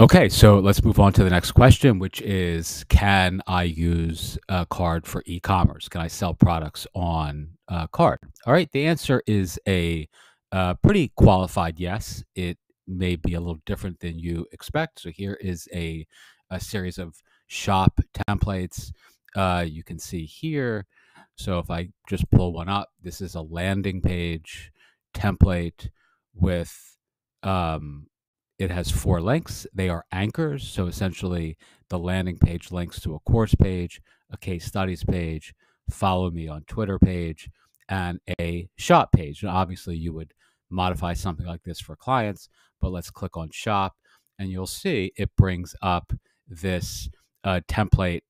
Okay, so let's move on to the next question, which is Can I use a Carrd for e commerce? Can I sell products on a Carrd? All right, the answer is a uh, pretty qualified yes. It may be a little different than you expect. So here is a, a series of shop templates. Uh, you can see here. So if I just pull one up, this is a landing page template with um, it has four links. They are anchors. So essentially, the landing page links to a course page, a case studies page, follow me on Twitter page, and a shop page. And obviously, you would modify something like this for clients, but let's click on shop and you'll see it brings up this uh, template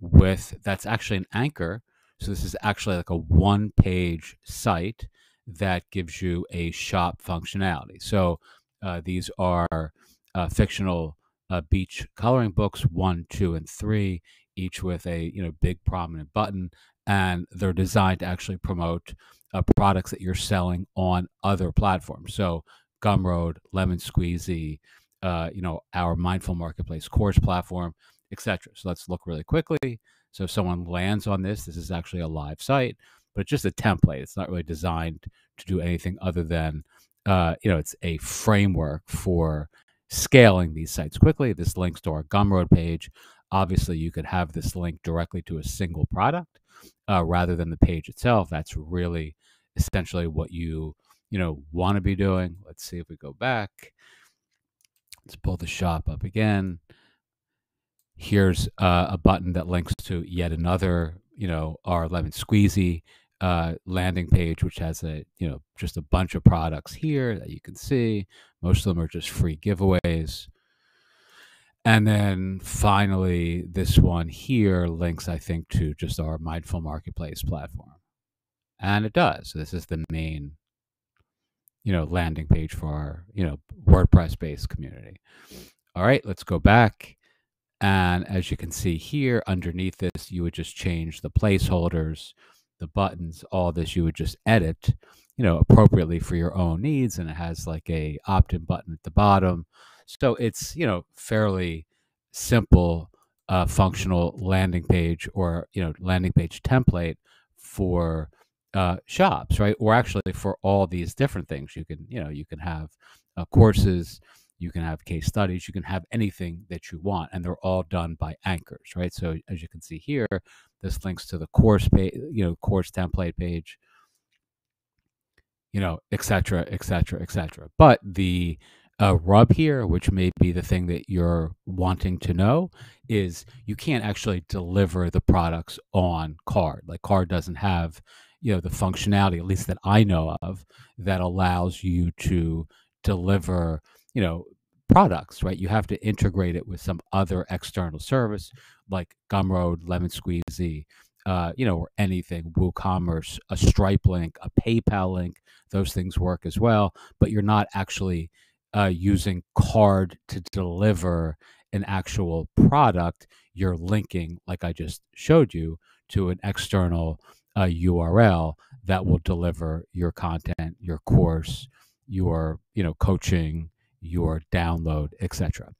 with that's actually an anchor. So this is actually like a one page site that gives you a shop functionality. So uh, these are uh, fictional uh, beach coloring books, one, two, and three, each with a you know big prominent button, and they're designed to actually promote uh, products that you're selling on other platforms. So Gumroad, Lemon Squeezy, uh, you know our Mindful Marketplace course platform, etc. So let's look really quickly. So if someone lands on this, this is actually a live site, but it's just a template. It's not really designed to do anything other than uh, you know, it's a framework for scaling these sites quickly. This links to our Gumroad page. Obviously, you could have this link directly to a single product uh, rather than the page itself. That's really essentially what you you know want to be doing. Let's see if we go back. Let's pull the shop up again. Here's uh, a button that links to yet another, you know, our lemon squeezy uh, landing page, which has a you know just a bunch of products here that you can see. Most of them are just free giveaways. And then finally, this one here links, I think, to just our Mindful Marketplace platform. And it does. So this is the main, you know, landing page for our, you know, WordPress-based community. All right, let's go back. And as you can see here, underneath this, you would just change the placeholders the buttons, all this you would just edit, you know, appropriately for your own needs. And it has like a opt-in button at the bottom. So it's, you know, fairly simple, uh, functional landing page or, you know, landing page template for uh, shops, right? Or actually for all these different things. You can, you know, you can have uh, courses, you can have case studies, you can have anything that you want, and they're all done by anchors, right? So as you can see here, this links to the course page, you know, course template page, you know, etc., etc., etc. But the uh, rub here, which may be the thing that you're wanting to know, is you can't actually deliver the products on Carrd. Like Carrd doesn't have, you know, the functionality, at least that I know of, that allows you to deliver, you know, products, right? You have to integrate it with some other external service like Gumroad, Lemon Squeezy, uh, you know, or anything, WooCommerce, a Stripe link, a PayPal link. Those things work as well, but you're not actually uh, using Carrd to deliver an actual product. You're linking, like I just showed you, to an external uh, URL that will deliver your content, your course, your you know coaching, your download, etc.